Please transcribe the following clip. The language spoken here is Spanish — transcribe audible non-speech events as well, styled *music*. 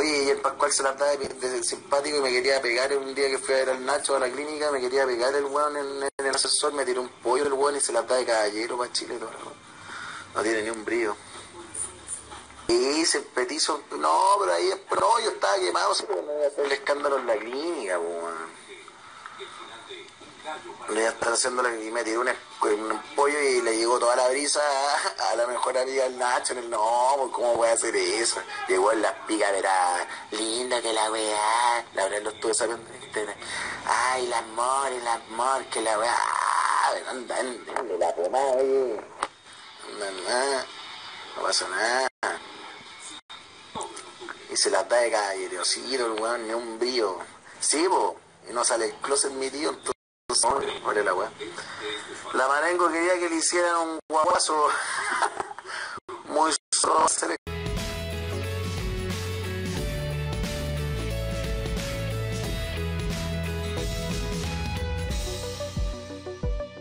el Pascual se las da de, simpático y me quería pegar un día que fui a ver al Nacho a la clínica, me quería pegar el weón en, el ascensor, me tiró un pollo el weón y se las da de caballero para Chile. ¿no? tiene ni un brillo. Y ese petizo, no, pero ahí, no, yo estaba quemado, sí, pero no a hacer el escándalo en la clínica, weón. Le iba a estar haciendo la- y me tiró un pollo y le toda la brisa a, la mejor amiga del Nacho en el no, pues, ¿cómo voy a hacer eso? Llegó en las picas, verá, linda que la weá, la verdad lo estuve internet. Ay, el amor, el amor, que la weá, anda, anda, la pomada, oye. Anda, no pasa nada. Y se las da de caballerosito, el weón, ni un brillo. Sí, y no sale el closet mi tío, entonces, La Marengo quería que le hicieran un guaguazo *laughs* muy solo.